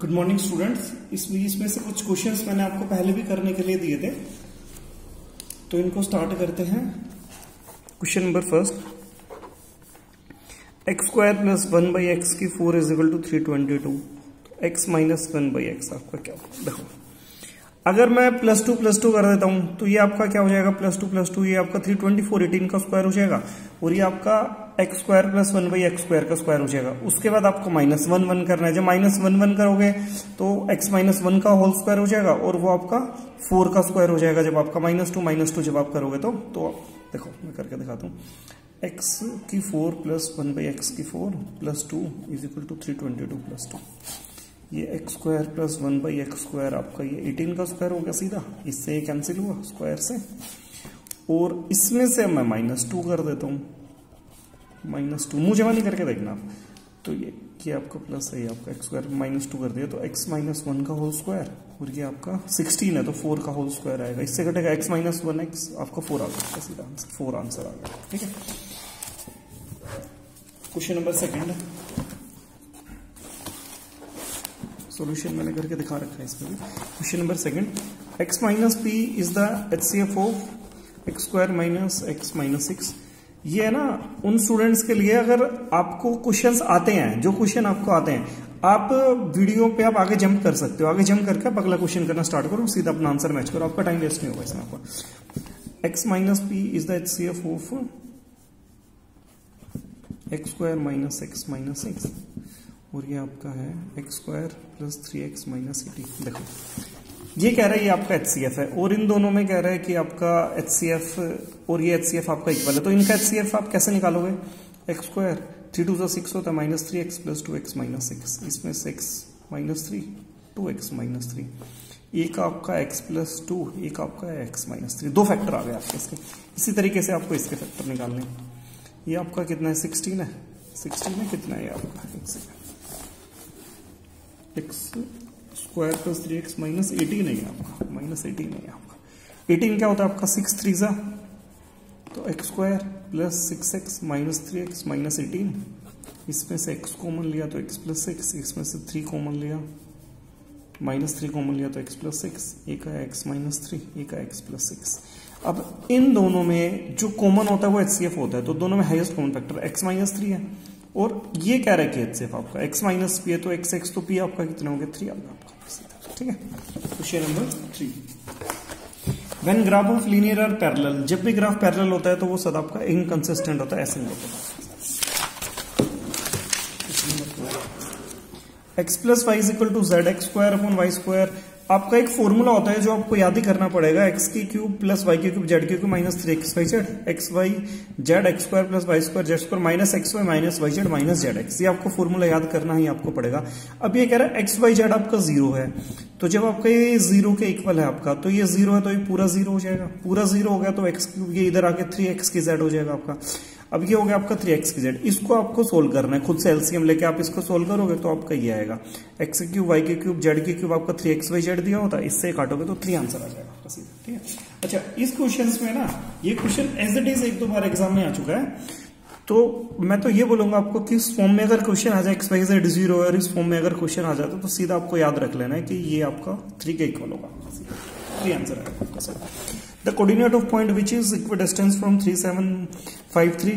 Good morning students इस इसमें से कुछ क्वेश्चंस मैंने आपको पहले भी करने के लिए दिए थे। तो इनको स्टार्ट करते हैं। Question number first x square plus one by x की four is equal to three twenty two x minus one by x आपका क्या देखो। अगर मैं प्लस टू प्लस टू कर देता हूँ तो ये आपका क्या हो जाएगा? प्लस टू प्लस टू ये आपका थ्री ट्वेंटी फोर एटीन का स्क्वायर हो जाएगा। और ये आपका x square plus one by x square का स्क्वायर हो जाएगा। उसके बाद आपको माइनस वन वन करना है। जब माइनस वन वन करोगे तो एक्स माइनस वन का होल स्क्वायर हो जाएगा और वो आपका फोर का स्क्वायर हो जाएगा। जब आपका माइनस टू माइनस टू जब आप करोगे तो तो देखो, मैं करके दिखाता हूँ। एक्स की four plus one by x की four plus two is equal to three twenty two plus two ये x square plus one by x square आपका ये एटीन का स्क्वायर हो गया सीधा। इससे ये कैंसिल हुआ स्क्वायर से। और इसमें से मैं माइनस टू कर देता हूँ। Minus two. मुझे वाली करके देखना आप। तो ये ये आपका प्लस है, आपका एक्स स्क्वायर माइनस टू कर दिया तो एक्स माइनस वन का होल स्क्वायर और ये आपका सिक्सटीन है तो फोर का होल स्क्वायर आएगा। इससे घटेगा एक्स माइनस वन एक्स आपका फोर आ गया। सीधा आंसर फोर आंसर आ गया। ठीक है? क्वेश्चन नंबर सेकेंड सॉल्यूशन मैंने करके दिखा रखा है इसमें भी। Question number second x minus P is the H C F of x square minus x minus six ये है ना, उन स्टूडेंट्स के लिए अगर आपको क्वेश्चंस आते हैं, जो क्वेश्चन आपको आते हैं, आप वीडियो पे आप आगे जंप कर सकते हो। आगे जंप करके आप अगला क्वेश्चन करना स्टार्ट करो, सीधा अपना आंसर मैच करो। आपका टाइम वेस्ट नहीं होगा इसमें आपका। X minus P is the H C F of x square minus x minus x और ये आपका है x square plus three x minus eighteen देखो। ये कह रहा है ये आपका एच सी एफ़ है और इन दोनों में कह रहा है कि आपका एच सी एफ़ और ये एचसीएफ आपका इक्वल है। तो इनका एचसीएफ आप कैसे निकालोगे? एक्स स्क्वायर थ्री टू जो सिक्स होता है minus three x plus two x minus six इसमें six minus three two x minus three एक आपका एक्स प्लस टू एक आपका एक्स माइनस थ्री दो फैक्टर आ गए आपके इसके। इसी तरीके से आपको इसके फैक्टर निकालने ये आपका कितना है? सिक्सटीन है। सिक्सटीन में कितना है आपका? एक second x square plus three x minus eighteen है आपका, माइनस एटीन है आपका। एटीन क्या होता है आपका? सिक्स थ्री सा तो x square plus six x minus three x minus eighteen. इसमें से एक्स कॉमन लिया तो एक्स प्लस सिक्स, इसमें से थ्री कॉमन लिया। माइनस थ्री कॉमन लिया तो एक्स प्लस सिक्स, एक है एक्स माइनस थ्री, एक है एक्स प्लस सिक्स। अब इन दोनों में जो कॉमन होता है वो एचसीएफ होता है तो दोनों में highest common factor x minus three है। और ये है एच सिर्फ़ आपका एक्स माइनस पी है तो एक्स एक्स तो पी आपका कितना हो गया थ्री आपका। आपका ठीक है? Question number three when graph of linear are parallel जब भी ग्राफ पैरल होता है तो वो सदा आपका इनकंसिस्टेंट होता है, ऐसे नहीं होता। X plus y is equal to z x square upon y square आपका एक फॉर्मूला होता है जो आपको याद ही करना पड़ेगा एक्स की क्यूब प्लस वाई की क्यूब जेड की cube minus three x y z x y z x square plus y square z square minus x y minus y z minus z x ये आपको formula याद करना ही आपको पड़ेगा। अब ये कह रहा है एक्स वाई जेड आपका ज़ीरो है। तो जब आपका ये ज़ीरो के इक्वल है आपका तो ये ज़ीरो है तो ये पूरा ज़ीरो हो जाएगा। पूरा ज़ीरो हो गया तो एक्स क्यूब ये इधर आके थ्री एक्स की जेड हो जाएगा आपका। अब ये हो गया आपका थ्री एक्स की इसको आपको सोल्व करना है। खुद से एलसीएम लेके आप इसको सोल्व करोगे तो आपका ये आएगा। एक्स क्यूब वाई के क्यूब जेड के क्यूब आपका थ्री एक्स वाई जेड दिया होता है। इससे काटोगे तो थ्री आंसर आ जाएगा। ठीक है? अच्छा इस क्वेश्चन में ना, ये क्वेश्चन एज इट इज़ एक दो बार एग्ज़ाम में आ चुका है। तो मैं तो ये बोलूँगा आपको कि इस फॉर्म में अगर क्वेश्चन आ जाए एक्स वाई जेड ज़ीरो और इस फॉर्म में अगर क्वेश्चन आ जाता तो सीधा आपको याद रख लेना है कि ये आपका थ्री के इक्वल होगा। थ्री आंसर आएगा आपका sir the coordinate of point which is equal distance from three seven five three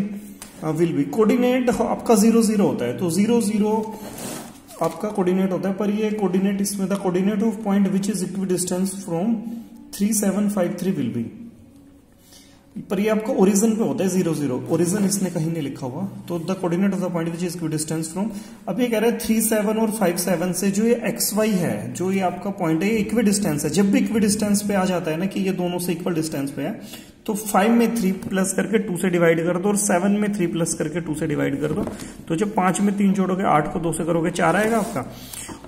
will be coordinate आपका ज़ीरो ज़ीरो होता है तो ज़ीरो ज़ीरो आपका कोऑर्डिनेट होता है, पर ये कोऑर्डिनेट इसमें the coordinate of point which is equidistant from three seven five three will be पर ये आपका ओरिजन पे होता है ज़ीरो ज़ीरो ओरिजन इसने कहीं नहीं लिखा हुआ। तो the coordinate of the point which is equidistant from अब ये कह रहा है थ्री सेवन और फाइव सेवन से जो ये एक्स वाई है, जो ये आपका पॉइंट है, ये इक्वी डिस्टेंस है। जब भी इक्वी डिस्टेंस पे आ जाता है ना कि ये दोनों से इक्वल डिस्टेंस पे है तो फाइव में थ्री प्लस करके टू से डिवाइड कर दो और सेवन में थ्री प्लस करके टू से डिवाइड कर दो। तो जब पाँच में तीन जोड़ोगे, आठ को दो से करोगे, चार आएगा आपका।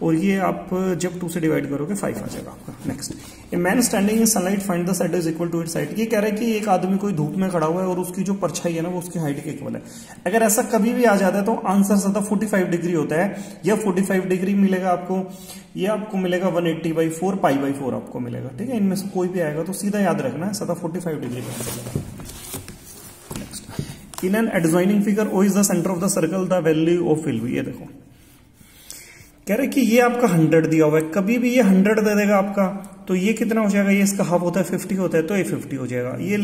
और ये आप जब टू से डिवाइड करोगे फाइव आ जाएगा आपका। Next a man standing in sunlight find the side is equal to it side ये कह रहा है कि एक आदमी कोई धूप में खड़ा हुआ है और उसकी जो परछाई है ना, वो उसकी हाइट के इक्वल है। अगर ऐसा कभी भी आ जाता है तो आंसर सदा 45 डिग्री होता है। या 45 डिग्री मिलेगा आपको। ये आपको मिलेगा one eighty by four pi by four आपको मिलेगा। ठीक है, इनमें से कोई भी आएगा तो सीधा याद रखना है सदा 45 डिग्री का next in an adjoining figure O is the centre of the circle the value of will ये देखो। कह रहे कि ये आपका हंड्रेड दिया हुआ है। कभी भी ये हंड्रेड दे देगा आपका तो ये कितना हो जाएगा? ये इसका हाफ़ होता है फिफ्टी होता है तो ये फिफ्टी हो जाएगा। ये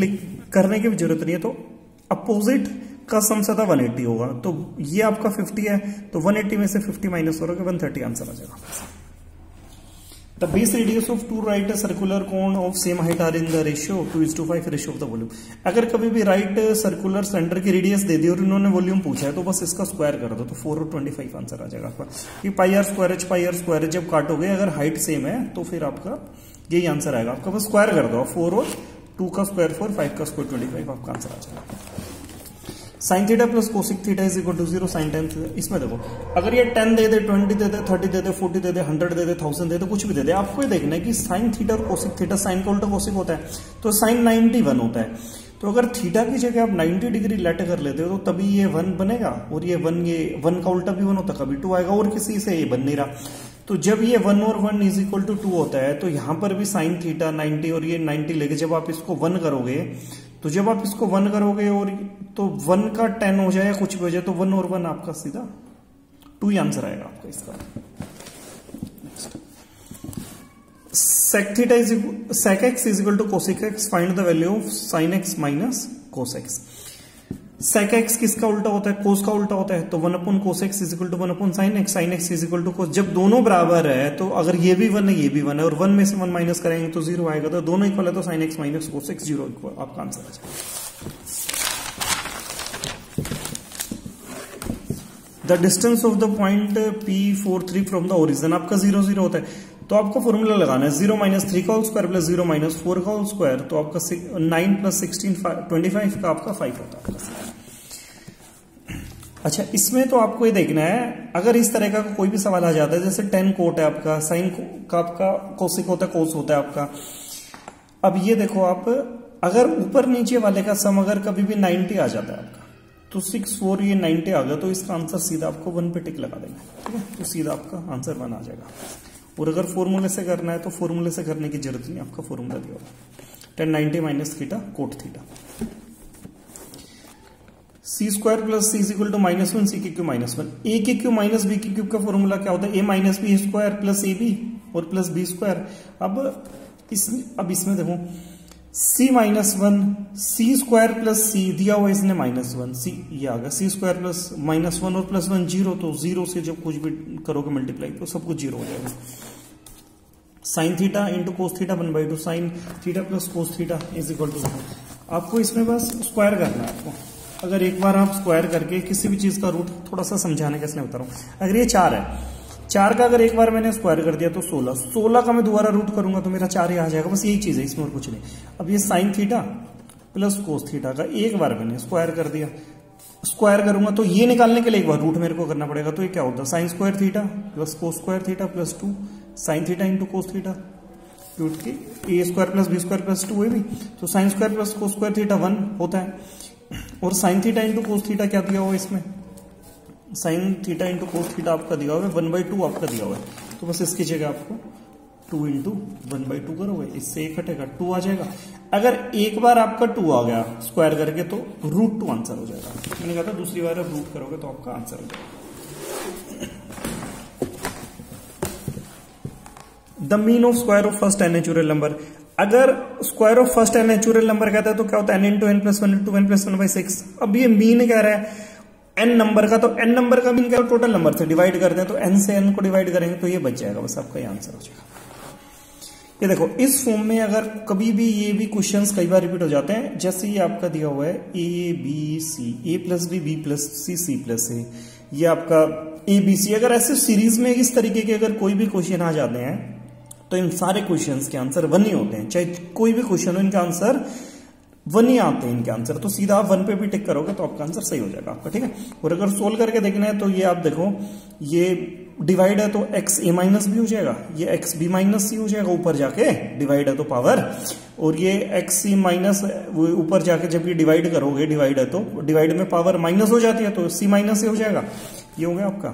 करने की भी ज़रूरत नहीं है तो अपोजिट का सम सदा 180 होगा। तो ये आपका 50 है तो 180 में से 50 माइनस करोगे 130 आंसर आ जाएगा। The base radius of two right circular cone of same height are in the ratio 2 is to 5 ratio of the volume. अगर कभी भी राइट सर्कुलर सेंटर की रेडियस दे दी और इन्होंने वॉल्यूम पूछा है तो बस इसका स्क्वायर कर दो तो फोर और ट्वेंटी फाइव आंसर आ जाएगा आपका। कि pi r square h pi r square h जब काटोगे, अगर हाइट सेम है तो फिर आपका यही आंसर आएगा। आपका बस स्क्वायर कर दो फोर और टू का स्क्वायर फोर फाइव का स्क्वायर ट्वेंटी फाइव आपका आंसर आ जाएगा। Sine theta plus cosec theta is equal to zero sine ten इसमें देखो, अगर ये टेन दे दे ट्वेंटी दे दे थर्टी दे दे फोर्टी दे दे हंड्रेड दे दे थाउज़ेंड दे दे, कुछ भी दे दे, आपको ये देखना है कि साइन थीटा और कोसिक थीटा साइन का उल्टा कोसिक होता है तो साइन नाइनटी वन होता है। तो अगर थीटा की जगह आप 90 डिग्री लेट कर लेते हो तो तभी ये वन बनेगा, और ये वन ये वन का उल्टा भी वन होता कभी टू आएगा, और किसी से ये बन नहीं रहा। तो जब ये वन और one is equal to two होता है तो यहाँ पर भी साइन थीटा 90 और ये 90 लेके जब आप इसको वन करोगे तो जब आप इसको वन करोगे और तो वन का टेन हो जाए, कुछ भी हो जाए तो वन और वन आपका सीधा टू ही आंसर आएगा आपका इसका। Sec theta is sec x is equal to cosec x find the value of sine x minus cos x sec x किसका उल्टा होता है? कोस का उल्टा होता है। तो one upon cos x is equal to one upon sine x sine x is equal to cos जब दोनों बराबर है तो अगर ये भी वन है, ये भी वन है, और वन में से वन माइनस करेंगे तो ज़ीरो आएगा। तो दोनों इक्वल है तो sine x minus cos x zero आपका आंसर आ जाएगा। The distance of the point P four three from the origin आपका ज़ीरो ज़ीरो होता है। तो आपको फॉर्मूला लगाना है। ज़ीरो माइनस थ्री का whole square plus zero minus four का होल स्क्वायर तो आपका nine plus sixteen twenty five का आपका फाइव होता है। अच्छा इसमें तो आपको ये देखना है, अगर इस तरह का कोई भी सवाल आ जाता है, जैसे टेन कोट है आपका, साइन का आपका कोसिक होता है, कोस होता है आपका। अब ये देखो आप, अगर ऊपर नीचे वाले का सम अगर कभी भी 90 आ जाता है आपका तो सिक्स, फोर, ये 90 आ गया तो इसका आंसर सीधा आपको वन पे टिक लगा देना, ठीक है? तो सीधा आपका आंसर वन आ जाएगा। और अगर फॉर्मूले से करना है तो फॉर्मूले से करने की ज़रूरत नहीं आपका फॉर्मूला दिया होगा ten ninety minus theta, cot theta. C square plus c equal to minus one c के क्यू माइनस वन ए के क्यू माइनस बी के क्यूब का फॉर्मूला क्या होता है? A minus b square plus a b और plus B square अब इस, अब इसमें देखो c minus one c square plus c दिया हुआ इसने माइनस वन सी ये आ गया. C square plus minus one और प्लस वन ज़ीरो तो ज़ीरो से जब कुछ भी करोगे मल्टीप्लाई तो सब कुछ ज़ीरो हो जाएगा. Sine theta into cos theta one by two sine theta plus cos theta is equal to आपको इसमें बस स्क्वायर करना है आपको. अगर एक बार आप स्क्वायर करके किसी भी चीज़ का रूट थोड़ा सा समझाने कैसे बता रहा हूँ। अगर ये चार है, चार का अगर एक बार मैंने स्क्वायर कर दिया तो सोलह। सोलह का मैं दोबारा रूट करूँगा तो मेरा चार ही आ जाएगा। बस यही चीज़ है, इसमें और कुछ नहीं। अब ये sine theta plus cos theta का एक बार मैंने स्क्वायर कर दिया। स्क्वायर करूँगा तो ये निकालने के लिए एक बार रूट मेरे को करना पड़ेगा। तो ये क्या होता है? Sine square theta plus cos square theta plus two sine theta into cos theta root के A square plus B square plus two है भी। तो sine square plus cos square theta one होता है। और sine theta into cos theta क्या दिया हुआ है इसमें? Sine theta into cos theta आपका दिया हुआ है वन बाई टू आपका दिया हुआ है। तो बस इसकी जगह आपको two into one by two करोगे। इससे एक हटेगा टू आ जाएगा। अगर एक बार आपका टू आ गया स्क्वायर करके तो रूट टू आंसर हो जाएगा। मैंने कहा था दूसरी बार आप रूट करोगे तो आपका आंसर हो जाएगा। The mean of square of first N natural number अगर square of first N natural number कहता है तो क्या होता है? N into N plus one into one plus one by six अब ये मीन कह रहा है? एन नंबर का तो एन नंबर का मीन क्या? टोटल नंबर से डिवाइड करते हैं तो एन से एन को डिवाइड करेंगे तो ये बच जाएगा। बस आपका ये आंसर हो जाएगा ये देखो, इस फॉर्म में अगर कभी भी ये भी क्वेश्चन कई बार रिपीट हो जाते हैं, जैसे ये आपका दिया हुआ है A B C A plus B B plus C C plus A ये आपका ए बी सी अगर ऐसे सीरीज़ में इस तरीके के अगर कोई भी क्वेश्चन आ जाते हैं तो इन सारे क्वेश्चन के आंसर वन ही होते हैं। चाहे कोई भी क्वेश्चन हो, इनका आंसर वन ही आते हैं इनके आंसर तो सीधा आप वन पे भी टिक करोगे तो आपका आंसर सही हो जाएगा आपका, ठीक है? और अगर सोल्व करके देखना है तो ये आप देखो, ये डिवाइड है तो एक्स ए माइनस भी हो जाएगा, ये एक्स बी माइनस सी हो जाएगा ऊपर जाके डिवाइड है तो पावर और ये एक्स सी माइनस ऊपर जाके जब ये डिवाइड करोगे डिवाइड है तो डिवाइड में पावर माइनस हो जाती है तो सी माइनस से हो जाएगा। ये हो गया आपका।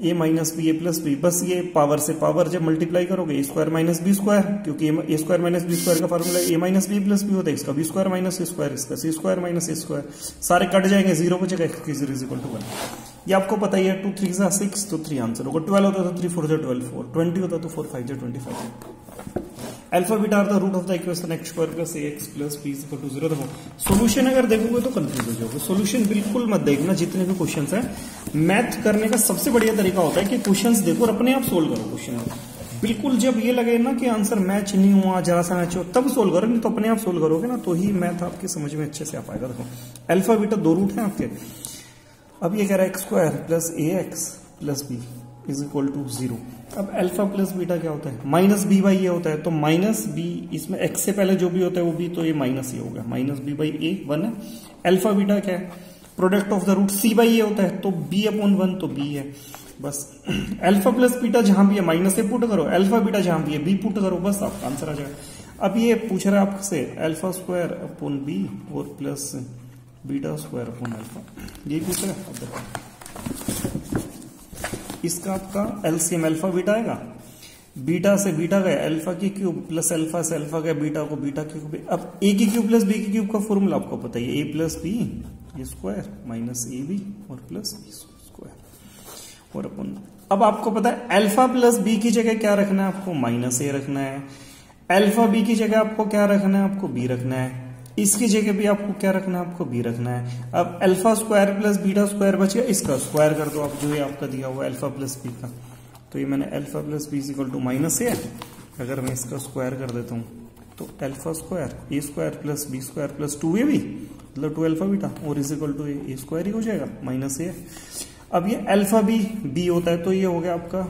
A minus B A plus B बस ये पावर से पावर जब मल्टीप्लाई करोगे A square minus B square क्योंकि A square minus B square का formula A minus B plus B होता है, इसका बी स्क्वायर माइनस स्क्वायर इसका C square minus A square सारे कट जाएँगे ज़ीरो बचेगा एक्स की ज़ीरो इक्वल टू वन ये आपको पता ही है टू थ्री सा सिक्स तो थ्री आंसर होगा। ट्वेल्व होता तो थ्री फोर जो ट्वेल्व फोर ट्वेंटी होता तो फोर फाइव जो twenty five alpha beta are the root of the equation X square plus A X plus B equal to zero देखो solution अगर देखोगे तो कंफ्यूज हो जाओगे। सोल्यूशन बिल्कुल मत देखना, जितने भी क्वेश्चन है। मैथ करने का सबसे बढ़िया तरीका होता है कि क्वेश्चन देखो और अपने आप सोल्व करो क्वेश्चन बिल्कुल जब ये लगे ना कि आंसर मैच नहीं हुआ, जरा सा मैच हो, तब सोल्व करो, नहीं तो अपने आप सोल्व करोगे ना तो ही मैथ आपके समझ में अच्छे से आ पाएगा। देखो अल्फ़ा बीटा दो रूट है आपके। अब ये कह रहा है X square plus A X plus B is equal to zero अब अल्फ़ा प्लस बीटा क्या होता है? माइनस बी बाई ए होता है तो माइनस बी इसमें एक्स से पहले जो भी होता है वो बी तो ये माइनस ए होगा। Minus B by A one है। अल्फ़ा बीटा क्या है? Product of the root C by A होता है तो बी अपॉन वन तो बी है। बस। अल्फ़ा प्लस बीटा जहाँ भी है माइनस ए पुट करो। अल्फ़ा बीटा जहाँ भी है बी पुट करो। बस आपका आंसर आ जाएगा। अब ये पूछ रहा है आपसे अल्फ़ा स्क्वायर अपॉन बी और plus beta square upon alpha ये पूछ रहा है इसका आपका एलसीएम अल्फ़ा बीटा आएगा। बीटा से बीटा गया अल्फ़ा की क्यूब प्लस अल्फ़ा से अल्फ़ा गया बीटा को बीटा की क्यूब। अब ए की क्यूब प्लस बी की क्यूब का फॉर्मूला आपको पता है A plus B square, minus A B और प्लस बी स्क्वायर। और अपन, अब आपको पता है अल्फ़ा प्लस बी की जगह क्या रखना है आपको? माइनस ए रखना है। अल्फ़ा बी की जगह आपको क्या रखना है? आपको बी रखना है। इसकी जगह भी आपको क्या रखना है? आपको बी रखना है। अब alpha square plus beta square बचेगा इसका स्क्वायर कर दो। आप जो ये आपका दिया हुआ अल्फ़ा प्लस बी का तो ये मैंने alpha plus B equal to minus है अगर मैं इसका स्क्वायर कर देता हूँ तो alpha square A square plus B square plus two A भी मतलब टू अल्फ़ा बीटा और is equal to A square ही हो जाएगा माइनस ए अब ये अल्फ़ा बी बी होता है तो ये हो गया आपका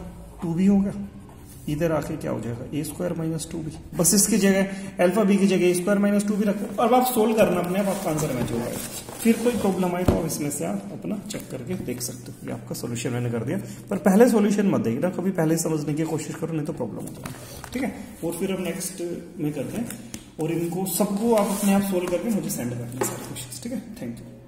टू बी होगा इधर आके क्या हो जाएगा? A square minus two B बस इसकी जगह अल्फ़ा बी की जगह A square minus two B रखो। और आप सोल्व करना अपने आप, आपका आंसर मैच हो जाएगा फिर कोई प्रॉब्लम आए तो आप इसमें से आप अपना चेक करके देख सकते हो। ये आपका सोल्यूशन मैंने कर दिया। पर पहले सोल्यूशन मत देखना, कभी पहले समझने की कोशिश करो, नहीं तो प्रॉब्लम हो। जाएगी ठीक है? और फिर अब नेक्स्ट में करते हैं। और इनको सबको आप अपने आप सोल्व करके मुझे सेंड करना सारे क्वेश्चन ठीक है? Thank you